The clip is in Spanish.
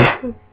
Bye.